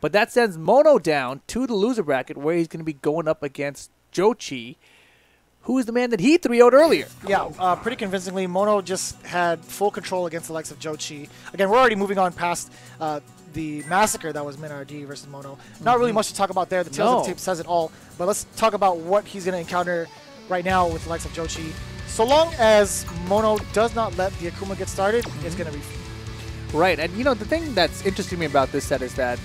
But that sends Mono down to the loser bracket where he's going to be going up against Jochi, who is the man that he 3 0'd earlier. Yeah, uh, pretty convincingly. Mono just had full control against the likes of Jochi. Again, we're already moving on past uh, the massacre that was MenaRD versus Mono. Not really much to talk about there. The Tales of Mm-hmm. The Tape says it all. But let's talk about what he's going to encounter right now with the likes of Jochi. So long as Mono does not let the Akuma get started, it's Mm-hmm. going to be Right, and you know the thing that's interesting me about this set is that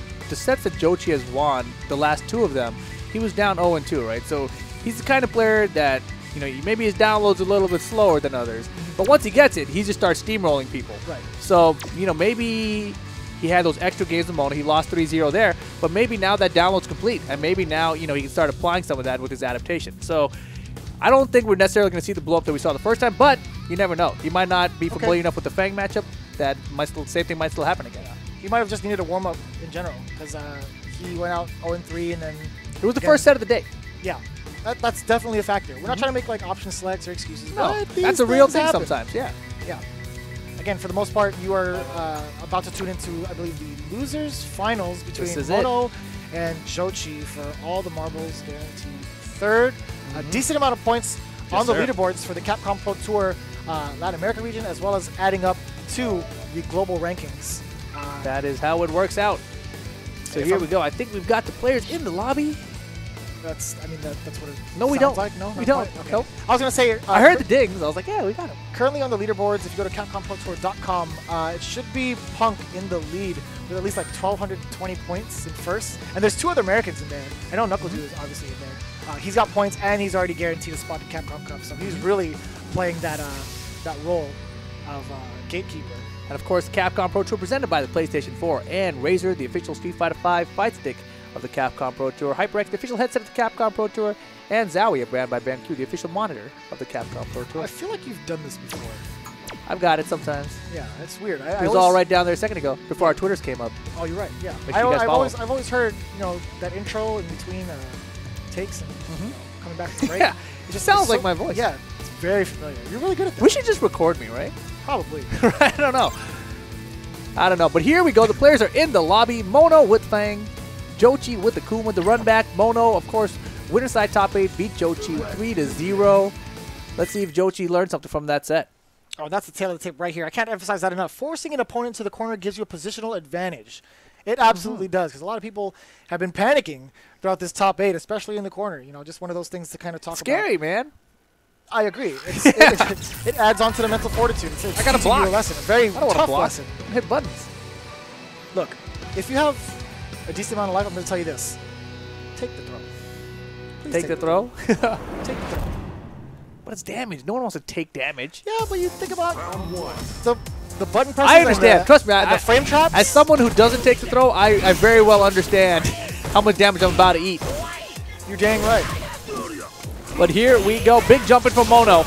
the the sets that Jochi has won, the last two of them, he was down 0 2, right? So he's the kind of player that you know maybe his downloads a little bit slower than others, but once he gets it, he just starts steamrolling people. Right. So you know maybe he had those extra games with Mono, he lost 3-0 there, but maybe now that download's complete, and maybe now you know he can start applying some of that with his adaptation. So. I don't think we're necessarily going to see the blow up that we saw the first time, but you never know. He might not be familiar enough with the Fang matchup that might still, same thing might still happen again. He might have just needed a warm up in general because uh, he went out 0 3 and then. It was the again- first set of the day. Yeah, that, that's definitely a factor. We're not trying to make like option selects or excuses. No, that's a real thing happen. sometimes. Yeah. Yeah. Again, for the most part, you are uh, about to tune into, I believe, the losers finals between. Mono and Jochi for all the marbles guaranteed. Third, a decent amount of points Mm-hmm. Yes, on the sir. leaderboards for the Capcom Pro Tour uh, Latin America region, as well as adding up to the global rankings. That is how it works out. So If here I'm- we go. I think we've got the players in the lobby. that's, I mean, that, that's what it No, we don't. like. No, We don't. Okay. Nope. I was gonna say. Uh, I heard the dings. I was like, yeah, we got him. currently on the leaderboards, if you go to CapcomProTour.com, uh, it should be Punk in the lead with at least like 1,220 points in first. And there's two other Americans in there. I know NuckleDu is obviously in there. Uh, he's got points and he's already guaranteed a spot in Capcom Cup, so he's really playing that uh, that role of uh, gatekeeper. And of course, Capcom Pro Tour presented by the PlayStation 4 and Razer, the official Street Fighter V fight stick of the Capcom Pro Tour, HyperX, the official headset of the Capcom Pro Tour, and Zowie, a brand by BenQ, the official monitor of the Capcom Pro Tour. I feel like you've done this before. I've got it sometimes. Yeah, it's weird. I, I It was always- all right down there a second ago before our Twitters came up. Oh, you're right. Yeah, I, sure you guys have always I've always heard you know that intro in between uh, takes and you know, coming back to the break. Yeah, it just sounds like my voice. Yeah, it's very familiar. You're really good at that. We should just record me, right? Probably. I don't know. I don't know. But here we go. The players are in the lobby. Mono with Fang. Jochi with the Kuma, with the run back. Mono, of course, winner side top eight, beat Jochi 3 to 0. Let's see if Jochi learned something from that set. Oh, that's the tail of the tape right here. I can't emphasize that enough. Forcing an opponent to the corner gives you a positional advantage. It absolutely mm-hmm. does, because a lot of people have been panicking throughout this top eight, especially in the corner. You know, just one of those things to kind of talk about. Scary, man. About. I agree. It's, it, it, it adds on to the mental fortitude. It's, it's I gotta teaching you block. a lesson, a very I don't want to tough block. lesson. Hit buttons. Look, if you have a decent amount of life, I'm going to tell you this: take the throw. Please Take the throw. Take the throw. but it's damage. No one wants to take damage. Yeah, but you think about the the button press. I understand. The, Trust me. I, the frame traps. As someone who doesn't take the throw, I, I very well understand how much damage I'm about to eat. You're dang right. But here we go. Big jumping from Mono.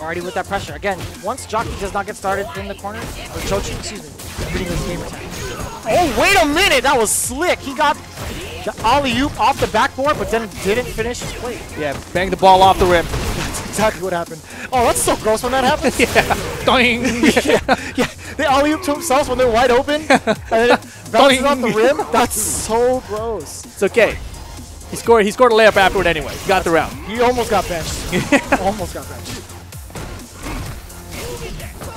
Already with that pressure. Again, once Jockey does not get started in the corner, or Chochi, excuse me, reading this game attack. Oh, wait a minute! That was slick! He got the alley-oop off the backboard, but then didn't finish his play. Yeah, bang the ball off the rim. That's exactly what happened. Oh, that's so gross when that happens. yeah. Doing. yeah, yeah. They alley-oop to themselves when they're wide open, and then it bounces off the rim. That's so gross. It's okay. He scored. He scored a layup afterward anyway. He got the round. He almost got benched. almost got benched.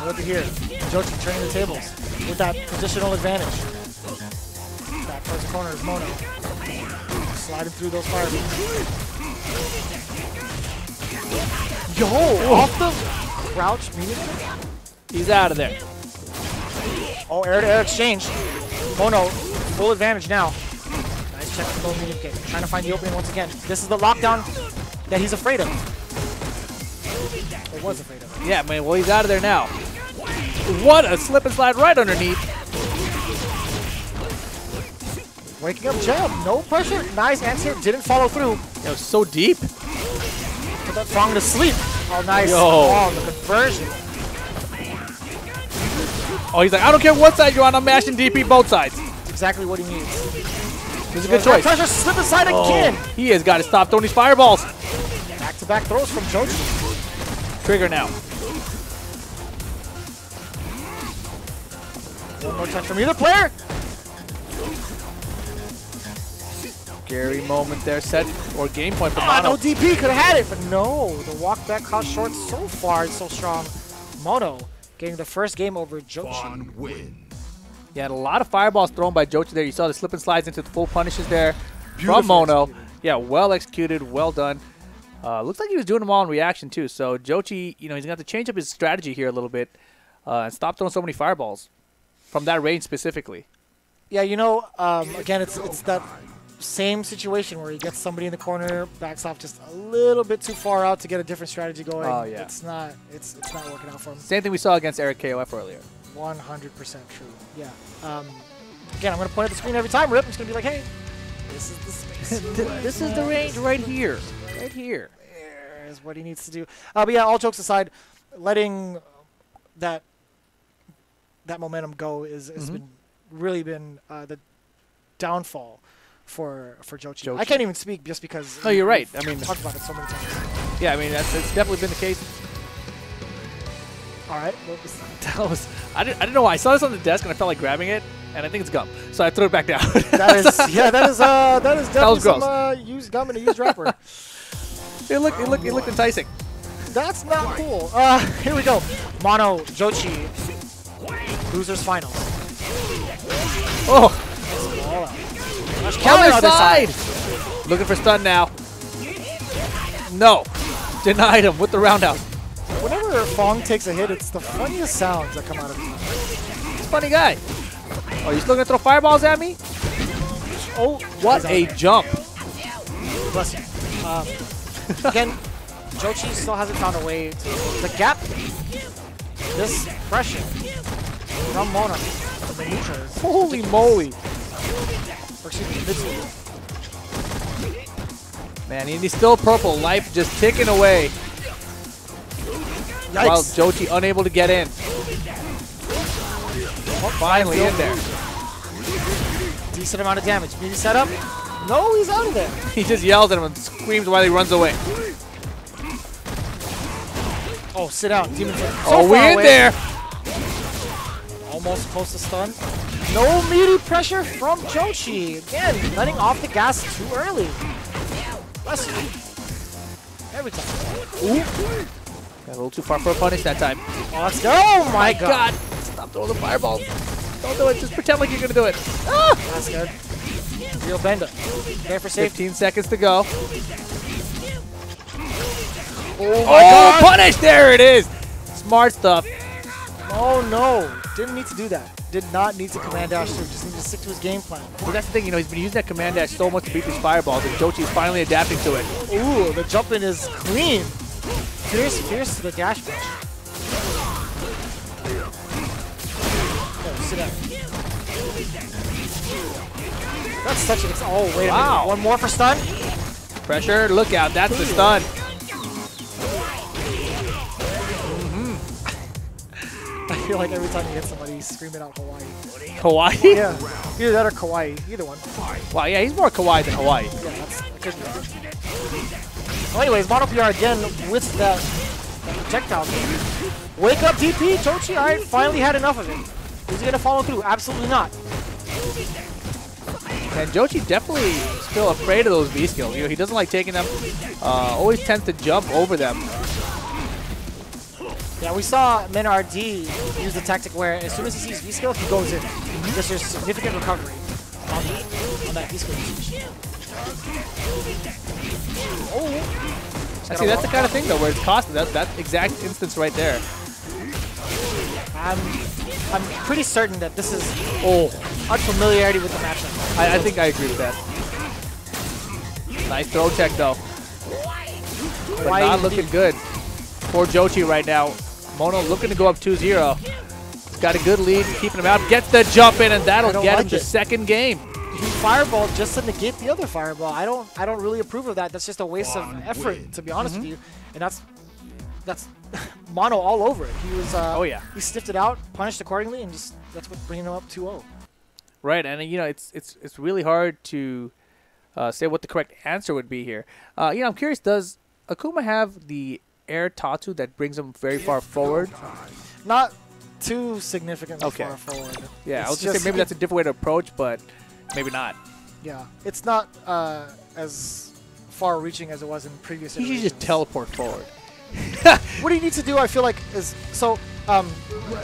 Look at here. Jochi turning the tables with that positional advantage. That first corner is Mono. Sliding through those fire beams. Yo, off the crouch medium? He's out of there. Oh, air to air exchange. Mono, full advantage now. Check medium kick. Trying to find the opening once again. This is the lockdown that he's afraid of. Or was afraid of. Yeah, man. Well, he's out of there now. What a slip and slide right underneath. Waking up jab, no pressure. Nice answer, didn't follow through. It was so deep. Put that Fong to sleep. Oh, nice. Yo. Oh, the conversion. Oh, he's like, I don't care what side you're on. I'm mashing DP both sides. That's exactly what he needs. It's a good That choice. Pressure, slip aside Oh, again. he has got to stop throwing these fireballs. Back-to-back throws from Jochi. Trigger now. One more touch from either player. Scary moment there, set or game point for Ah, Mono. no DP could have had it, but no. The walk back caught short so far and so strong. Mono getting the first game over Jochi. Yeah, and a lot of fireballs thrown by Jochi there. You saw the slip and slides into the full punishes there Beautiful from Mono. executed. Yeah, well executed, well done. Uh, looks like he was doing them all in reaction too. So Jochi, you know, he's gonna have to change up his strategy here a little bit uh, and stop throwing so many fireballs from that range specifically. Yeah, you know, um, again, it's it's that same situation where he gets somebody in the corner, backs off just a little bit too far out to get a different strategy going. Oh, yeah. It's not it's it's not working out for him. Same thing we saw against Eric KOF earlier. 100% true. Yeah. Um, again, I'm gonna point at the screen every time. Rip. I'm just gonna be like, hey, this is the space. you this is the range right here, right here. There is what he needs to do. Uh, but yeah, all jokes aside, letting that that momentum go is has Mhm. been really been uh, the downfall for for Jochi. I can't even speak just because. No, you're right. I mean- talked about it so many times. Yeah, I mean that's, that's definitely been the case. All right. What was That was I didn't, I didn't know why I saw this on the desk and I felt like grabbing it and I think it's gum, so I threw it back down. that is yeah. That is uh that is definitely was some uh, used gum and a used wrapper. it looked it looked it looked enticing. That's not cool. Uh, here we go. Mono Jochi. Losers finals. Oh. Rush other other side. Looking for stun now. No, denied him with the roundhouse. Whenever Fong takes a hit, it's the funniest sounds that come out of him. mouth. He's a funny guy. Oh, you still gonna throw fireballs at me? Oh, What a there. jump! Bless you. Um, again, Jochi still hasn't found a way to the gap. This pressure from Mono the neutral. Holy moly! Or excuse me, Mitsu. Man, and he's still purple. Life just ticking away while Yikes. Jochi unable to get in. Finally in there. Decent amount of damage. Maybe setup. No, he's out of there. He just yells at him and screams while he runs away. Oh, sit down. Demon. So oh, we in away. there! Almost close to stun. No meaty pressure from Jochi. Again, letting off the gas too early. Bless you. Every time. Got a little too far for a punish that time. Oh. Oh my God! Stop throwing the fireballs. Don't do it. Just pretend like you're gonna do it. Ah! That's good. Ryobenda. There for safety. 15 seconds to go. Oh my Oh, god. punish! There it is. Smart stuff. Oh no. Didn't need to do that. Did not need to command dash through. Just need to stick to his game plan. But that's the thing, you know, he's been using that command dash so much to beat these fireballs, and Jochi is finally adapting to it. Ooh, the jump in is clean. Fierce, fierce to the dash push. Oh, sit down. That's such an. Oh, wait a Wow. minute. One more for stun. Pressure, look out, that's the stun. Mm-hmm. I feel like every time you hit somebody, he's screaming out Hawaii. Hawaii? Yeah, either that or Kawaii. Either one. Wow, yeah, he's more Kawaii than Hawaii. Yeah, that's that could be it. Well, anyways, Mono PR again with that, projectile. Wake up, DP, Jochi, right, finally had enough of it. Is he gonna follow through? Absolutely not. And Jochi definitely still afraid of those V skills. You know, he doesn't like taking them. Uh, always tends to jump over them. Yeah, we saw MenaRD use the tactic where as soon as he sees V skill, he goes in. Because there's significant recovery on, the, on that V skill. Oh, I see, that's the kind of thing though, where it's costing. That that exact instance right there. I'm, I'm pretty certain that this is Oh, unfamiliarity with the matchup. I, I think I agree with that. Nice throw check though, but Why not looking good for Jochi right now. Mono looking to go up 2-0. He's got a good lead, keeping him out. Gets the jump in, and that'll get him like the it. second game. He fireballed just to negate the other fireball. I don't I don't really approve of that. That's just a waste of effort, to be honest Mm-hmm. with you. And that's that's mono all over it. He was uh, Oh, yeah. he sniffed it out, punished accordingly, and just that's what bringing him up oh. 2-0. Right, and uh, you know it's it's it's really hard to uh, say what the correct answer would be here. Uh, you know, I'm curious. Does Akuma have the air tatsu that brings him very far forward? Not too significantly Okay. far forward. Yeah, I It's was just just- saying maybe that's a different way to approach, but maybe not. Yeah, it's not uh, as far-reaching as it was in previous. He should just teleport forward. What do you need to do? I feel like is so. Um,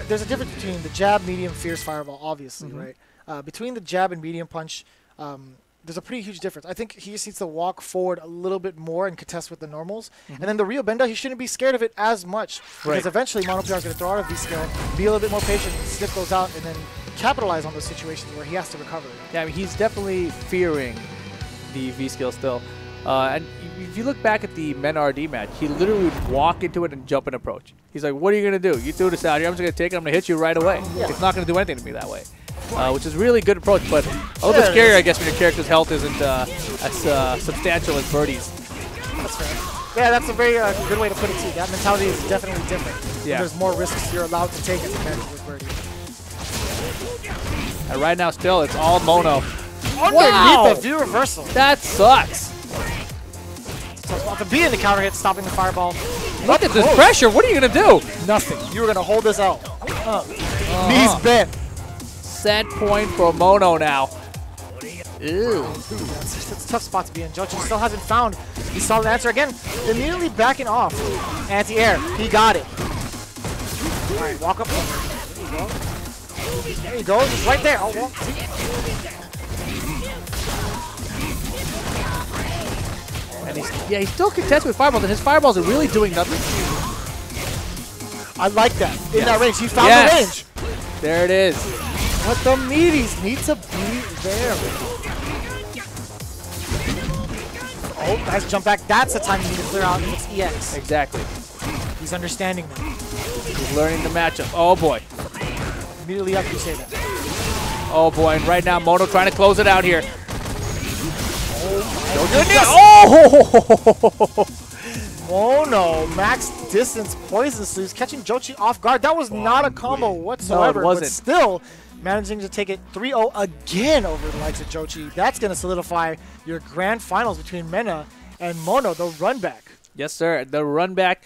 there's a difference between the jab, medium, fierce fireball, obviously, Mhm. right? Uh, between the jab and medium punch, um, there's a pretty huge difference. I think he just needs to walk forward a little bit more and contest with the normals. And then the Ryobenda, he shouldn't be scared of it as much because Mm-hmm. Right. eventually Mono PR is going to throw out a V skill, be a little bit more patient, sniff those out, and then capitalize on those situations where he has to recover. Yeah, I mean, he's definitely fearing the V skill still. Uh, and if you look back at the MenaRD match, he literally would walk into it and jump and approach. He's like, "What are you gonna do? You threw this out here. I'm just gonna take it. I'm gonna hit you right away. Yeah. It's not gonna do anything to me that way." Uh, which is really good approach, but a little Yeah, bit it scary. I guess, when your character's health isn't uh, as uh, substantial as Birdie's. That's fair. Yeah, that's a very uh, good way to put it too. That mentality is definitely different. Yeah. There's more risks you're allowed to take as compared to with Birdie. And right now, still, it's all mono. Underneath Wow. the view reversal. That sucks. So spot to be in the counter hit, stopping the fireball. Look at this pressure. What are you gonna do? Nothing. You were gonna hold this out. Uh, Uh-huh. Knees bent. Set point for mono now. Ew. That's, that's a tough spot to be in. Jochi still hasn't found the solid answer again. Immediately backing off. Anti-air. He got it. All right, walk up. There you go. There you go. He's right there. Oh, well. And he's yeah, he's still contesting with fireballs, and his fireballs are really doing nothing. I like that. In Yes. that range. He found Yes. the range. There it is. But the meaties need to be there. Oh, nice jump back. That's the time you need to clear out its EX. Exactly. He's understanding that. He's learning the matchup. Oh boy. Immediately after you say that. Oh boy. And right now, Mono trying to close it out here. Oh, goodness! Oh! Oh no, max distance poison sleeves catching Jochi off guard. That was not a combo whatsoever. no, it wasn't. But still managing to take it 3-0 again over the likes of Jochi. That's going to solidify your grand finals between Mena and Mono, the run back. yes, sir. The run back.